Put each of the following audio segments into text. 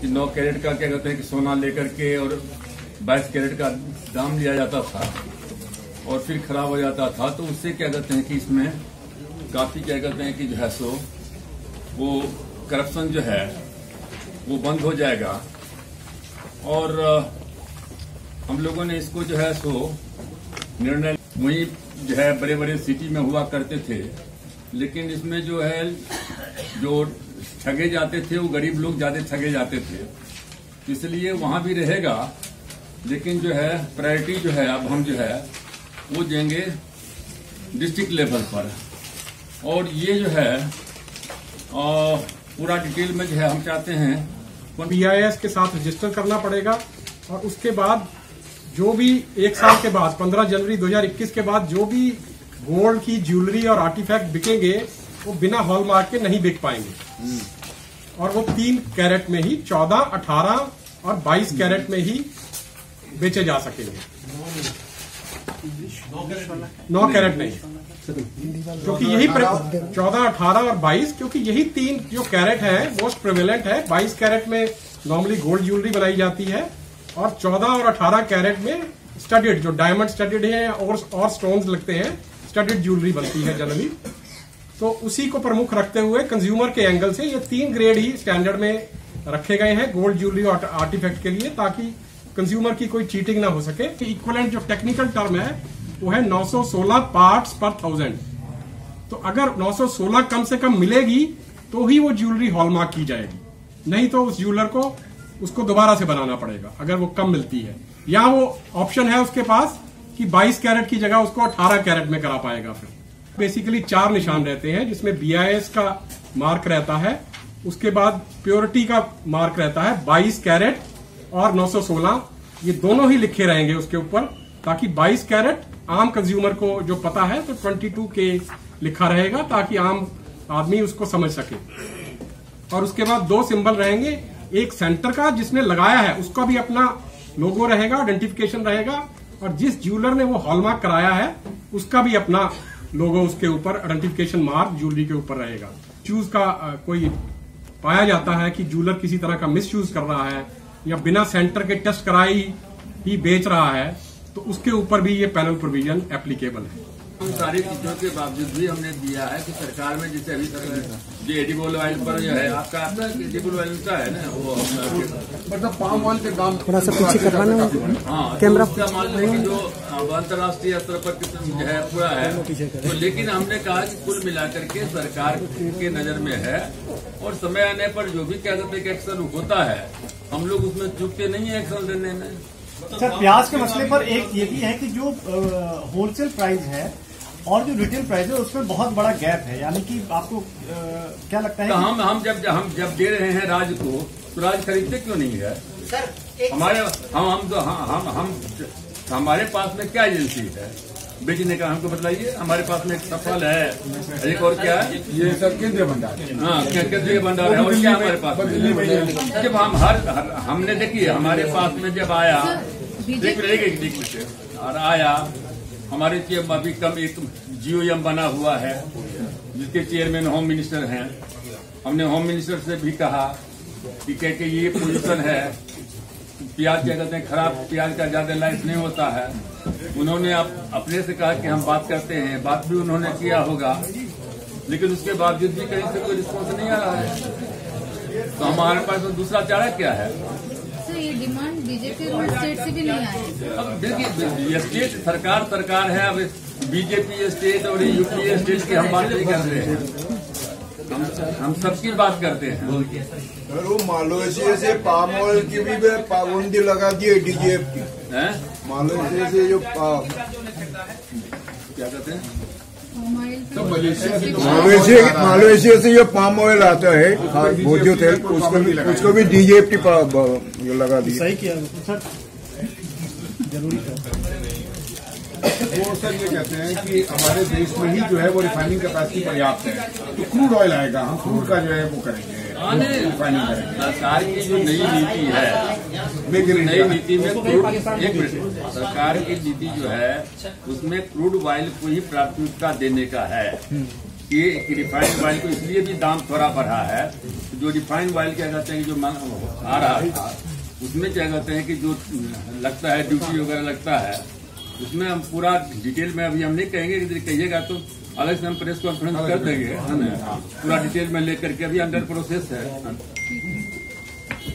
कि नौ कैरेट का क्या कहते हैं कि सोना लेकर के और बाईस कैरेट का दाम लिया जाता था और फिर खराब हो जाता था तो उससे क्या कहते हैं कि इसमें काफ़ी क्या कहते हैं कि जो है सो, वो करप्शन जो है, वो बंद हो जाएगा। और हम लोगों ने इसको जो है सो, निर्णय वही जो है बड़े बड़े सिटी में हुआ करते थे, लेकिन इसमें जो है, जो ठगे जाते थे वो गरीब लोग ज़्यादा ठगे जाते थे। इसलिए वहाँ भी रहेगा लेकिन जो है प्रायोरिटी जो है अब हम जो है वो देंगे डिस्ट्रिक्ट लेवल पर। और ये जो है अ, पूरा डिटेल में जो है हम चाहते हैं बीआईएस के साथ रजिस्टर करना पड़ेगा और उसके बाद जो भी एक साल के बाद 15 जनवरी 2021 के बाद जो भी गोल्ड की ज्वेलरी और आर्टिफैक्ट बिकेंगे वो बिना हॉलमार्क के नहीं बिक पाएँगे। और वो तीन कैरेट में ही 14, 18 और 22 कैरेट में ही बेचे जा सकेंगे। नौ कैरेट नहीं क्योंकि यही चौदह अठारह और बाईस क्योंकि यही तीन जो कैरेट है मोस्ट प्रिवेलेंट है बाईस कैरेट में नॉर्मली गोल्ड ज्वेलरी बनाई जाती है और चौदह और अठारह कैरेट में स्टडेड जो डायमंड स्टडेड है और और स्टोन्स लगते हैं स्टडेड ज्वेलरी बनती है जनरली तो उसी को प्रमुख रखते हुए कंज्यूमर के एंगल से ये तीन ग्रेड ही स्टैंडर्ड में रखे गए हैं गोल्ड ज्वेलरी आर्टिफैक्ट के लिए, ताकि कंज्यूमर की कोई चीटिंग ना हो सके। इक्वलेंट जो टेक्निकल टर्म है, वो है 916 पार्ट्स पर थाउज़ेंड तो अगर 916 कम से कम मिलेगी तो ही वो ज्वेलरी हॉलमार्क की जाएगी। नहीं तो उस ज्वेलर को, उसको दोबारा से बनाना पड़ेगा, अगर वो कम मिलती है। या वो ऑप्शन है उसके पास कि 22 कैरेट की जगह उसको 18 कैरेट में करा पाएगा फिर। बेसिकली चार निशान रहते हैं, जिसमें बीआईएस का मार्क रहता है, उसके बाद प्योरिटी का मार्क रहता है 22 कैरेट और 916 ये दोनों ही लिखे रहेंगे उसके ऊपर, ताकि 22 कैरेट आम कंज्यूमर को जो पता है तो 22 के लिखा रहेगा, ताकि आम आदमी उसको समझ सके। और उसके बाद दो सिंबल रहेंगे, एक सेंटर का, जिसने लगाया है, उसका भी अपना लोगो रहेगा आइडेंटिफिकेशन रहेगा, और जिस ज्वेलर ने वो हॉलमार्क कराया है, उसका भी अपना लोगो उसके ऊपर आइडेंटिफिकेशन मार्क ज्वेलरी के ऊपर रहेगा। चूज़ का कोई पाया जाता है कि ज्वेलर किसी तरह का मिस यूज़ कर रहा है या बिना सेंटर के टेस्ट कराई ही बेच रहा है तो उसके ऊपर भी ये पैनल प्रोविज़न एप्लीकेबल है। उन सारी चीज़ों के बावजूद भी हमने दिया है कि सरकार में जैसे अभी तक जो एडिबल ऑयल पर जो है आपका एडिबल ऑयल का है ना वो मतलब पाम ऑयल के दाम थोड़ा सा पीछे करवाना हाँ। कैमरा तो उसका मान जो अंतर्राष्ट्रीय स्तर पर कितना जो है पूरा है। तो लेकिन हमने कहा कि कुल मिलाकर के सरकार के नज़र में है और समय आने पर जो भी क्या कहते हैं एक्शन होता है हम लोग उसमें चूकते नहीं है एक्शन लेने में। सर प्याज के मसले पर एक ये भी है कि जो होलसेल प्राइस है और जो रिटेल प्राइस है उसमें बहुत बड़ा गैप है। यानी कि आपको अ, क्या लगता है तो हम हम जब हम जब दे रहे हैं राज को तो राज खरीदते क्यों नहीं है? सर एक हमारे हम हम तो हम हम हम हमारे पास में क्या एजेंसी है? बेचने का हमको बताइए हमारे पास में एक सफल है। एक और क्या है? ये सर केंद्रीय भंडार। हाँ केंद्रीय भंडार है और क्या हमारे पास में जब हम हर, हर हमने देखिए हमारे पास में जब आया देख रहे देख लीजिए और आया हमारे चेयर अभी कम एक जियो एम बना हुआ है, जिसके चेयरमैन होम मिनिस्टर हैं। हमने होम मिनिस्टर से भी कहा कि कह के ये पोजीशन है, प्याज क्या कहते हैं, खराब प्याज का ज़्यादा लाइफ नहीं होता है। उन्होंने आप अपने से कहा कि हम बात करते हैं, बात भी उन्होंने किया होगा, लेकिन उसके बावजूद भी कहीं से कोई रिस्पॉन्स नहीं आ रहा है। तो हमारे पास तो दूसरा चारा क्या है? ये डिमांड बीजेपी और स्टेट से भी नहीं आई अब देखिए स्टेट सरकार सरकार है अब बीजेपी स्टेट और यूपी स्टेट की हम बात नहीं कर रहे हैं। हम हम सबकी बात करते हैं। वो मालवेशिया से पाम ऑयल की भी पाबंदी लगा दी है डीजीएफ की। हैं? मालवेशिया से जो पा- क्या कहते हैं? तो मलेशिया से जो पाम ऑयल आता है। वो जो तेल उसको भी उसको भी डीजेपी लगा दी सही किया सर। ज़रूरी है वो सर ये कहते हैं कि हमारे देश में ही जो है वो रिफाइनिंग कैपेसिटी पर्याप्त है। तो क्रूड ऑयल आएगा हम क्रूड का जो है वो करेंगे। सरकार की जो नई नीति है नई नीति में क्रूड एक मिनट सरकार की नीति जो है उसमें क्रूड ऑयल को ही प्राथमिकता देने का है। कि रिफाइंड ऑयल को इसलिए भी दाम थोड़ा बढ़ा है जो रिफाइंड ऑयल क्या कहते हैं जो मांग- आ रहा था उसमें क्या कहते हैं कि जो लगता है ड्यूटी वगैरह लगता है उसमें हम पूरा डिटेल में अभी हम नहीं कहेंगे कि कहिएगा तो अलग से हम प्रेस कॉन्फ्रेंस कर देंगे है ना? पूरा डिटेल में लेकर के अभी अंडर प्रोसेस है।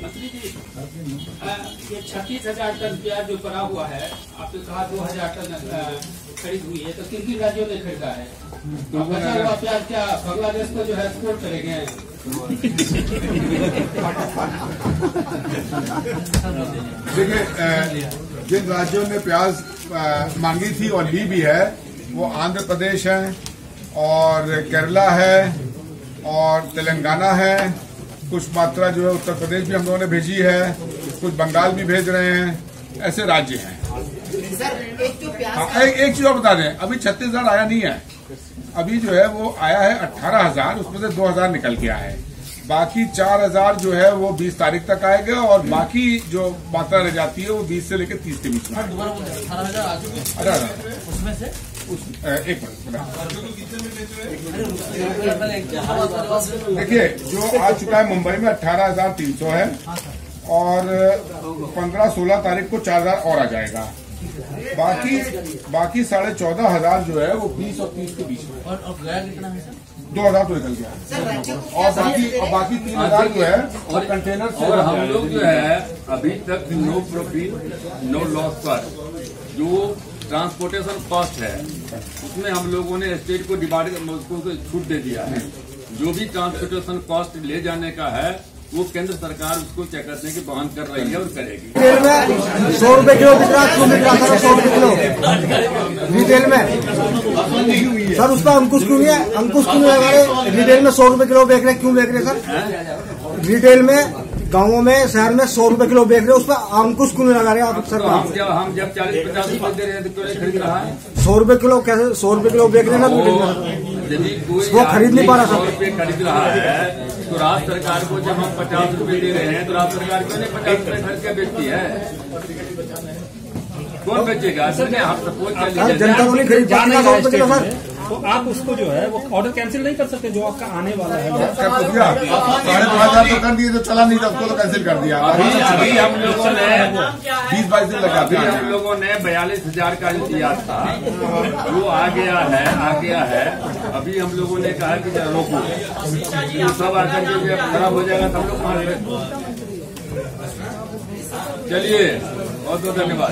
मंत्री जी ये छत्तीस हज़ार टन प्याज जो पड़ा हुआ है आपने कहा दो हज़ार टन खरीद हुई है तो किन किन राज्यों ने खरीदा है? तो बचा हुआ प्याज क्या बांग्लादेश को जो है एक्सपोर्ट करेंगे? देखिए जिन राज्यों ने प्याज मांगी थी और ली भी है वो आंध्र प्रदेश है और केरला है और तेलंगाना है कुछ मात्रा जो है उत्तर प्रदेश भी हम लोगों ने भेजी है कुछ बंगाल भी भेज रहे हैं ऐसे राज्य हैं। सर एक जो प्याज हाँ, एक, एक चीज़ और बता दें अभी छत्तीस हज़ार आया नहीं है। अभी जो है वो आया है अट्ठारह हज़ार उसमें से दो हज़ार निकल के आया है। बाकी चार हज़ार जो है वो बीस तारीख तक आएगा और बाकी जो मात्रा रह जाती है वो बीस से लेकर तीस के बीच में। अठारह हज़ार। उसमें से? उस एक मिनट देखिए जो आ चुका है मुंबई में अट्ठारह हज़ार तीन सौ है और पंद्रह सोलह तारीख को चार हज़ार और आ जाएगा। बाकी बाकी साढ़े चौदह हज़ार जो है वो बीस और तीस के बीच में। और गया कितना है दो हज़ार तो निकल गया। और बाकी और बाकी तीन हज़ार जो है और कंटेनर और हम लोग जो है अभी तक नो प्रॉफिट नो लॉस पर। जो ट्रांसपोर्टेशन कॉस्ट है उसमें हम लोगों ने स्टेट को डिवाइड उसको छूट दे दिया है। जो भी ट्रांसपोर्टेशन कॉस्ट ले जाने का है वो केंद्र सरकार उसको क्या करते हैं कि वहन कर रही है और करेगी। रिटेल में सौ रुपए किलो बिक रहा क्यों बिक रहा था सौ रुपए किलो। रिटेल में। सर उसका अंकुश क्यों है? अंकुश क्यों लगा रहे? रिटेल में सौ रुपये किलो बेच रहे क्यों बेच रहे सर? रिटेल में गाँवों में शहर में सौ रुपए किलो बेच रहे उस पर अंकुश क्यों नहीं लगा रहे आप तो सरकार। हम जब हम जब चालीस पचास रुपए दे रहे हैं तो खरीद रहा है? सौ रुपए किलो कैसे सौ रुपए किलो बेच रहे ना तो है। वो खरीद नहीं पा रहा सौ। रुपये खरीद रहा है तो राज्य सरकार को जब हम पचास रुपए दे रहे हैं तो राज्य सरकार क्यों नहीं पचास रुपए खरीद के बेचती है? कौन बेचेगा? हमने हम सपोज़ कर सर लीजिए जनता को नहीं खरीद ना सर। तो आप उसको जो है वो ऑर्डर कैंसिल नहीं कर सकते जो आपका आने वाला है। क्या कर दिया? साढ़े दो हज़ार तो कर दिए तो चला नहीं था उसको तो कैंसिल कर दिया। अभी अभी हम लोगों ने बीस बाईस दिन लग अभी हम लोगों ने बयालीस हज़ार का जो दिया था वो आ गया है आ गया है। अभी हम लोगों ने कहा कि जरा रोको। ये सब आकर के खराब हो जाएगा तब लोग वहाँ चलिए बहुत बहुत धन्यवाद।